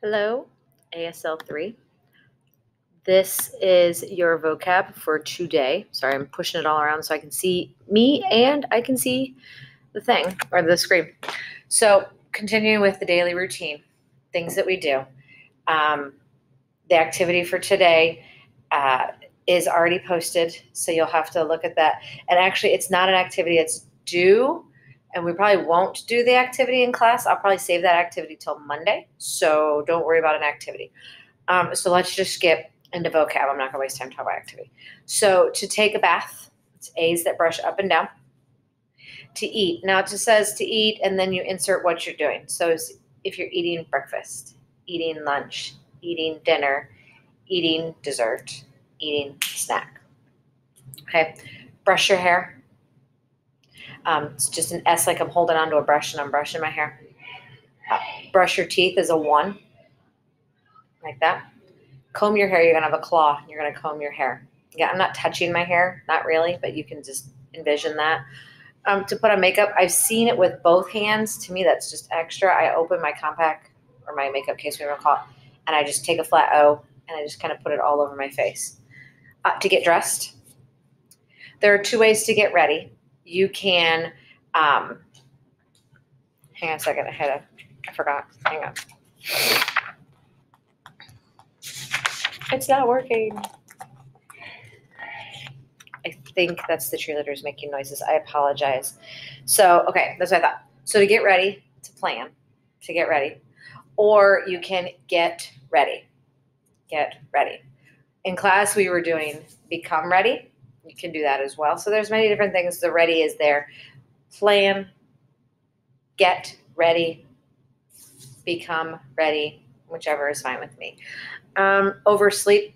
Hello, ASL 3. This is your vocab for today. Sorry, I'm pushing it all around so I can see me and I can see the thing or the screen. So, continuing with the daily routine, things that we do. Um, the activity for today uh, is already posted, so you'll have to look at that. And actually, it's not an activity that's due and we probably won't do the activity in class. I'll probably save that activity till Monday. So don't worry about an activity. Um, so let's just skip into vocab. I'm not going to waste time talking about activity. So to take a bath, it's A's that brush up and down. To eat. Now it just says to eat, and then you insert what you're doing. So if you're eating breakfast, eating lunch, eating dinner, eating dessert, eating snack. Okay. Brush your hair um, it's just an S, like I'm holding onto a brush and I'm brushing my hair. Uh, brush your teeth is a one, like that. Comb your hair, you're gonna have a claw. You're gonna comb your hair. Yeah, I'm not touching my hair, not really, but you can just envision that. Um, to put on makeup, I've seen it with both hands. To me, that's just extra. I open my compact or my makeup case, whatever you call it, and I just take a flat O and I just kind of put it all over my face. Uh, to get dressed, there are two ways to get ready you can um, hang on a second. I had a, I forgot. Hang on. It's not working. I think that's the cheerleaders making noises. I apologize. So, okay, that's what I thought. So, to get ready, to plan, to get ready, or you can get ready. Get ready. In class, we were doing become ready you can do that as well. So there's many different things. The ready is there. Plan, get ready, become ready, whichever is fine with me. Um, oversleep,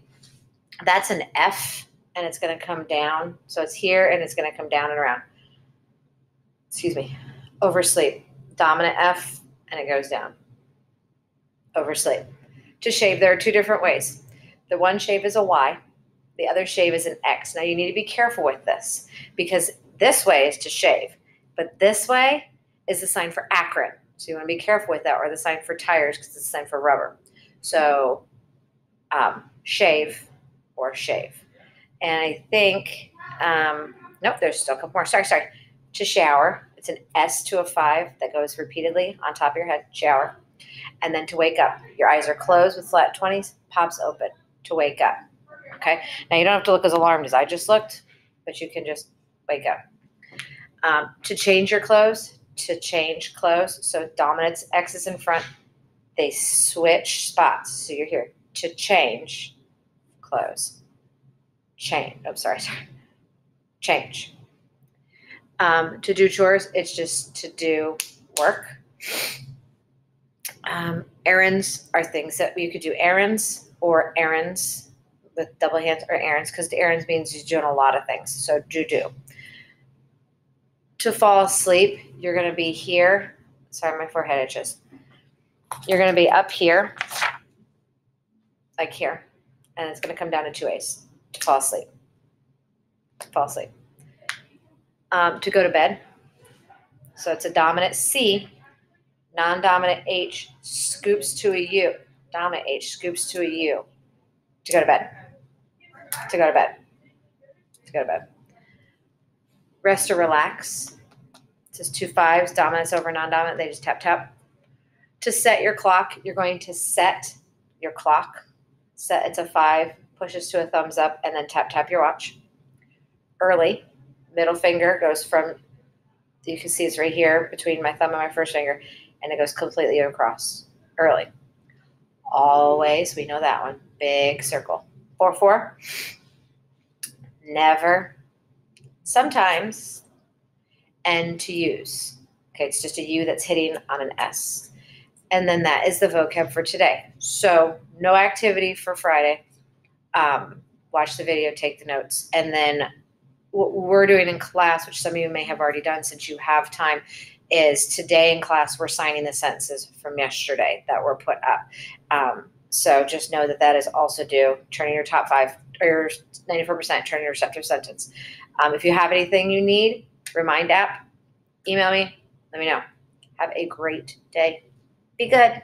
that's an F and it's going to come down. So it's here and it's going to come down and around. Excuse me. Oversleep, dominant F and it goes down. Oversleep. To shave, there are two different ways. The one shave is a Y the other shave is an X. Now you need to be careful with this because this way is to shave, but this way is the sign for Akron. So you want to be careful with that, or the sign for tires because it's the sign for rubber. So um, shave or shave. And I think, um, nope, there's still a couple more. Sorry, sorry. To shower, it's an S to a five that goes repeatedly on top of your head, shower. And then to wake up, your eyes are closed with flat 20s, pops open to wake up. Okay. Now you don't have to look as alarmed as I just looked, but you can just wake up. Um, to change your clothes, to change clothes. So dominance X is in front. They switch spots. So you're here to change clothes. Change. I'm oh, sorry, sorry. Change. Um, to do chores, it's just to do work. Um, errands are things that you could do errands or errands with double hands or errands because the errands means you're doing a lot of things. So do do. To fall asleep, you're going to be here. Sorry, my forehead itches. You're going to be up here, like here, and it's going to come down to two A's to fall asleep. To fall asleep. Um, to go to bed. So it's a dominant C, non-dominant H scoops to a U. Dominant H scoops to a U to go to bed to go to bed. To go to bed. Rest or relax. It says two fives, dominance over non-dominant. They just tap tap. To set your clock, you're going to set your clock. Set it's a five, pushes to a thumbs up, and then tap tap your watch. Early, middle finger goes from you can see it's right here between my thumb and my first finger, and it goes completely across. Early. Always, we know that one. Big circle. Four, four. Never. Sometimes. And to use. Okay, it's just a U that's hitting on an S. And then that is the vocab for today. So no activity for Friday. Um, watch the video, take the notes. And then what we're doing in class, which some of you may have already done since you have time, is today in class we're signing the sentences from yesterday that were put up. Um, so just know that that is also due. Turning your top five or your 94%, turning your receptive sentence. Um, if you have anything you need, remind app, email me, let me know. Have a great day. Be good.